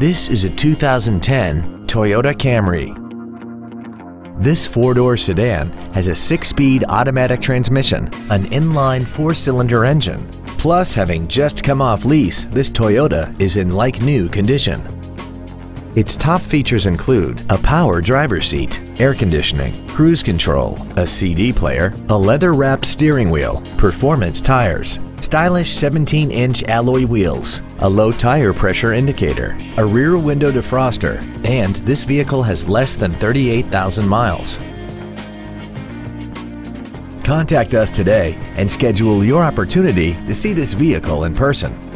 This is a 2010 Toyota Camry. This four-door sedan has a six-speed automatic transmission, an inline four-cylinder engine. Plus, having just come off lease, this Toyota is in like-new condition. Its top features include a power driver seat, air conditioning, cruise control, a CD player, a leather-wrapped steering wheel, performance tires, stylish 17-inch alloy wheels, a low tire pressure indicator, a rear window defroster, and this vehicle has less than 38,000 miles. Contact us today and schedule your opportunity to see this vehicle in person.